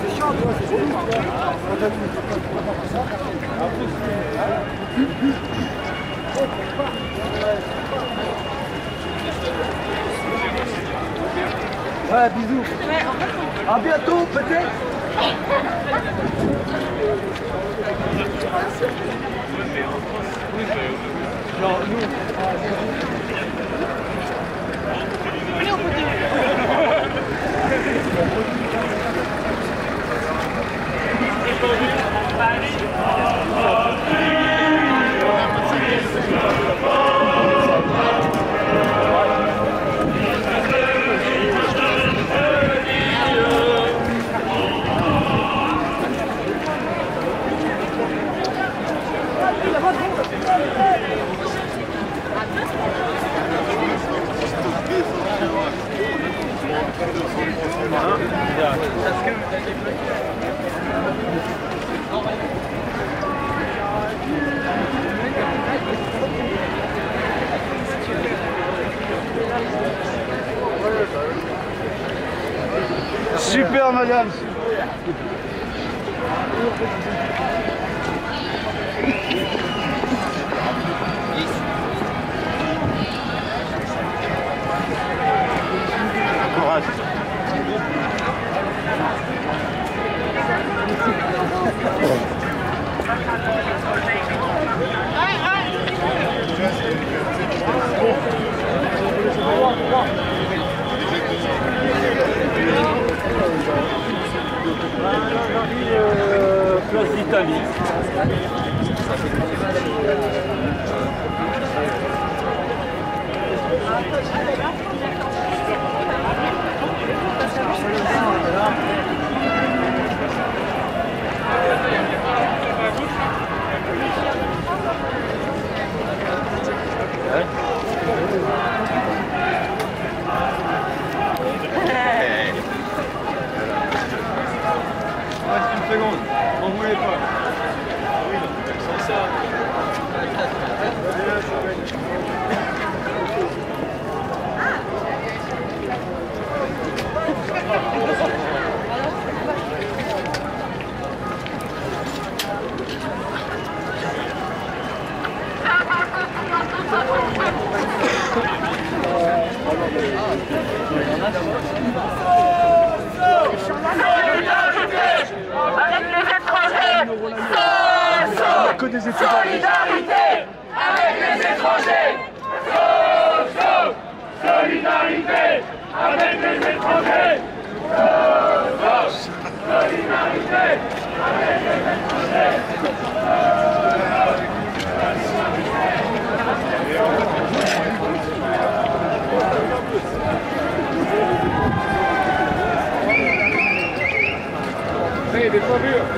C'est chiant, tu vois, c'est Ouais, bisous. À bientôt, peut-être. olhando. Reste une seconde. N'en voulez pas. So des étudiants. solidarité avec les étrangers. Sauf, sauf, solidarité avec les étrangers. Sauf, solidarité avec les étrangers. Hey, des pas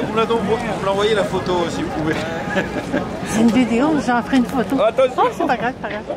vous me l'envoyez la photo si vous pouvez. C'est une vidéo, j'en ferai une photo. Attention. Oh, c'est pas grave, c'est pas grave.